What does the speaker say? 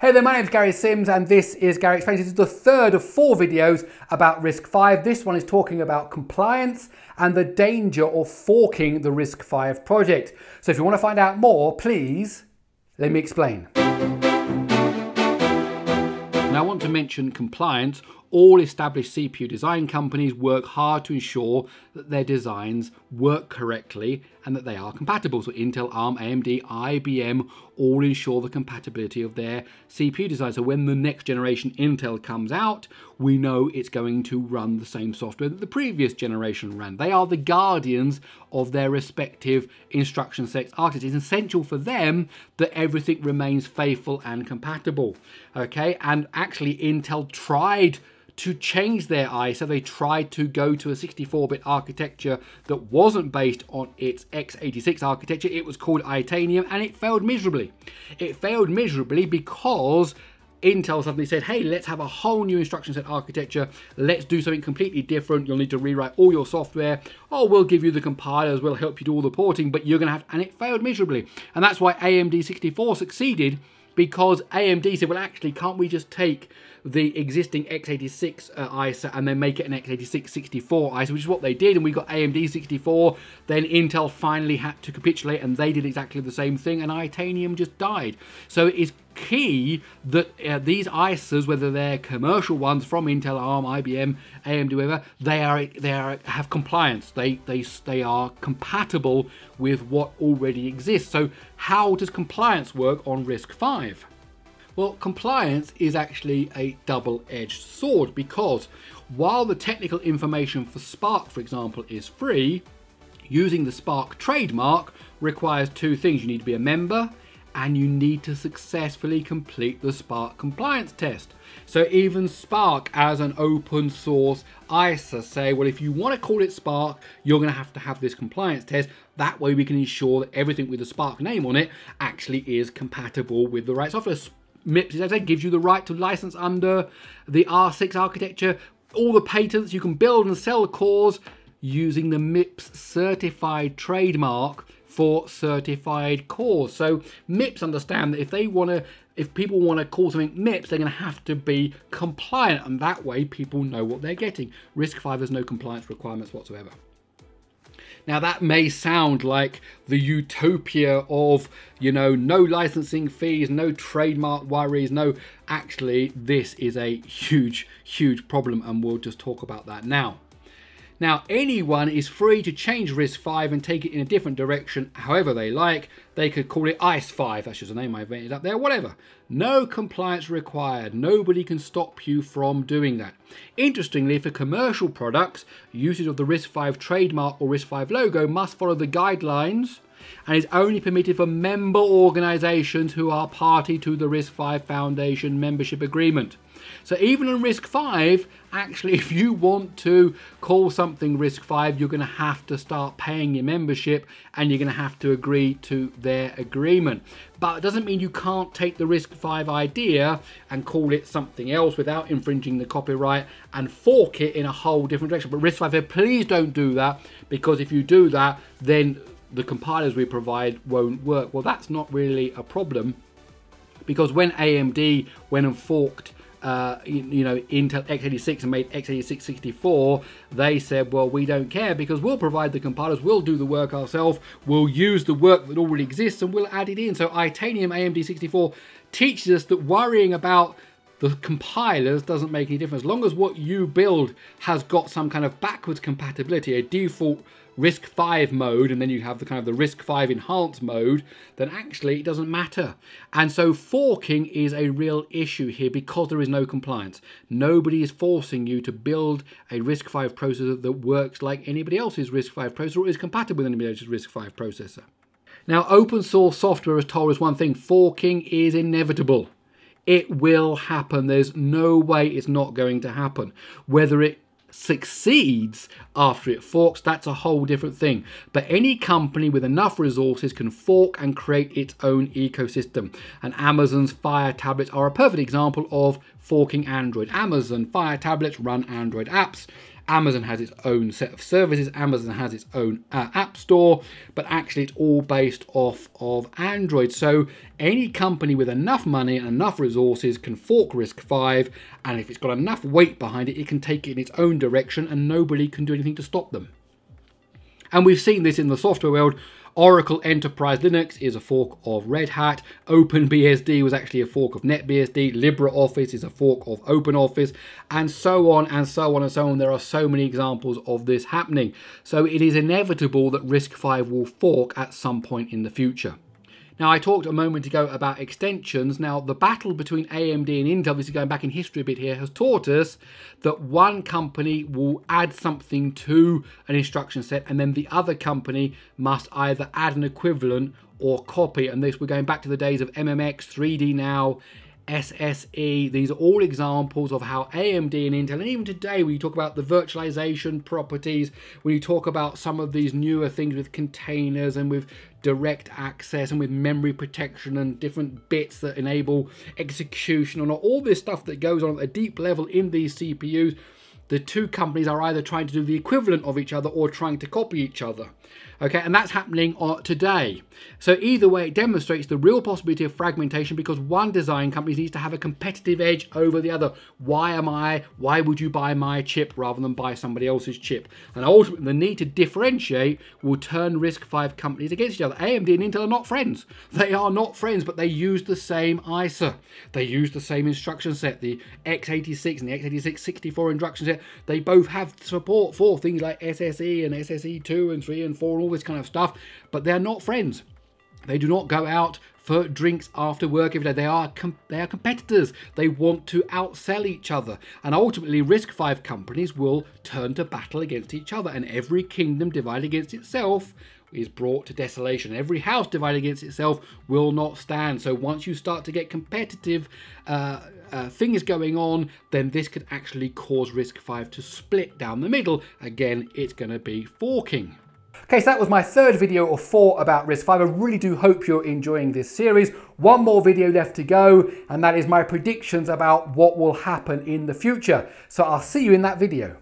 Hey there, my name is Gary Sims and this is Gary Explains. This is the third of four videos about RISC-V. This one is talking about compliance and the danger of forking the RISC-V project. So if you want to find out more, please let me explain. Now I want to mention compliance all established CPU design companies work hard to ensure that their designs work correctly and that they are compatible. So Intel, ARM, AMD, IBM all ensure the compatibility of their CPU design. So when the next generation Intel comes out, we know it's going to run the same software that the previous generation ran. They are the guardians of their respective instruction sets architecture. It's essential for them that everything remains faithful and compatible. Okay, and actually Intel tried to change their ISA, they tried to go to a 64-bit architecture that wasn't based on its x86 architecture. It was called Itanium and it failed miserably. It failed miserably because Intel suddenly said, hey, let's have a whole new instruction set architecture. Let's do something completely different. You'll need to rewrite all your software. Oh, we'll give you the compilers. We'll help you do all the porting, but you're going to have, and it failed miserably. And that's why AMD 64 succeeded because AMD said, well, actually, can't we just take the existing x86 uh, ISA and then make it an x86 64 ISA, which is what they did, and we got AMD 64. Then Intel finally had to capitulate, and they did exactly the same thing, and Itanium just died. So it is key that uh, these ISAs, whether they're commercial ones from Intel, ARM, IBM, AMD, whatever, they are they are have compliance. They they they are compatible with what already exists. So how does compliance work on RISC-V? Well, compliance is actually a double-edged sword because while the technical information for SPARC, for example, is free, using the SPARC trademark requires two things. You need to be a member and you need to successfully complete the SPARC compliance test. So even SPARC as an open source ISA say, well, if you want to call it SPARC, you're going to have to have this compliance test. That way we can ensure that everything with the SPARC name on it actually is compatible with the right software. MIPS, as I said, gives you the right to license under the R6 architecture, all the patents, you can build and sell cores using the MIPS certified trademark for certified cores. So MIPS understand that if they want to, if people want to call something MIPS, they're going to have to be compliant, and that way people know what they're getting. RISC-V has no compliance requirements whatsoever. Now that may sound like the utopia of, you know, no licensing fees, no trademark worries, no, actually this is a huge, huge problem and we'll just talk about that now. Now, anyone is free to change RISC-V and take it in a different direction however they like. They could call it ICE5, that's just a name I invented up there, whatever. No compliance required. Nobody can stop you from doing that. Interestingly, for commercial products, usage of the RISC-V trademark or RISC-V logo must follow the guidelines and is only permitted for member organisations who are party to the RISC-V Foundation membership agreement. So even in RISC-V, actually, if you want to call something RISC-V, you're going to have to start paying your membership and you're going to have to agree to their agreement. But it doesn't mean you can't take the RISC-V idea and call it something else without infringing the copyright and fork it in a whole different direction. But RISC-V, please don't do that because if you do that, then the compilers we provide won't work. Well, that's not really a problem because when AMD went and forked uh, you, you, know, Intel x86 and made x86 64, they said, well, we don't care because we'll provide the compilers, we'll do the work ourselves, we'll use the work that already exists and we'll add it in. So Itanium AMD 64 teaches us that worrying about the compilers doesn't make any difference. As long as what you build has got some kind of backwards compatibility, a default RISC-V mode, and then you have the kind of the RISC-V enhanced mode, then actually it doesn't matter. And so forking is a real issue here because there is no compliance. Nobody is forcing you to build a RISC-V processor that works like anybody else's RISC-V processor or is compatible with anybody else's RISC-V processor. Now, open source software has told us one thing, forking is inevitable. It will happen. There's no way it's not going to happen. Whether it succeeds after it forks, that's a whole different thing. But any company with enough resources can fork and create its own ecosystem. And Amazon's Fire tablets are a perfect example of forking Android. Amazon Fire tablets run Android apps Amazon has its own set of services, Amazon has its own uh, app store, but actually it's all based off of Android. So any company with enough money and enough resources can fork RISC-V, and if it's got enough weight behind it, it can take it in its own direction and nobody can do anything to stop them. And we've seen this in the software world Oracle Enterprise Linux is a fork of Red Hat. OpenBSD was actually a fork of NetBSD. LibreOffice is a fork of OpenOffice, and so on and so on and so on. There are so many examples of this happening. So it is inevitable that RISC-V will fork at some point in the future. Now, I talked a moment ago about extensions. Now, the battle between AMD and Intel, is going back in history a bit here, has taught us that one company will add something to an instruction set and then the other company must either add an equivalent or copy. And this, we're going back to the days of MMX, 3D Now, SSE. These are all examples of how AMD and Intel, and even today when you talk about the virtualization properties, when you talk about some of these newer things with containers and with direct access and with memory protection and different bits that enable execution and all this stuff that goes on at a deep level in these CPUs, the two companies are either trying to do the equivalent of each other or trying to copy each other. Okay, and that's happening uh, today. So either way, it demonstrates the real possibility of fragmentation because one design company needs to have a competitive edge over the other. Why am I, why would you buy my chip rather than buy somebody else's chip? And ultimately, the need to differentiate will turn RISC-V companies against each other. AMD and Intel are not friends. They are not friends, but they use the same ISA. They use the same instruction set. The x86 and the x86 64 instruction set, they both have support for things like SSE and SSE 2 and 3 and 4 and all this kind of stuff, but they're not friends. They do not go out for drinks after work every day. They are they are competitors. They want to outsell each other, and ultimately, RISC-V companies will turn to battle against each other. And every kingdom divided against itself is brought to desolation. Every house divided against itself will not stand. So once you start to get competitive uh, uh, things going on, then this could actually cause RISC-V to split down the middle. Again, it's going to be forking. Okay, so that was my third video of four about RISC-V. I really do hope you're enjoying this series. One more video left to go, and that is my predictions about what will happen in the future. So I'll see you in that video.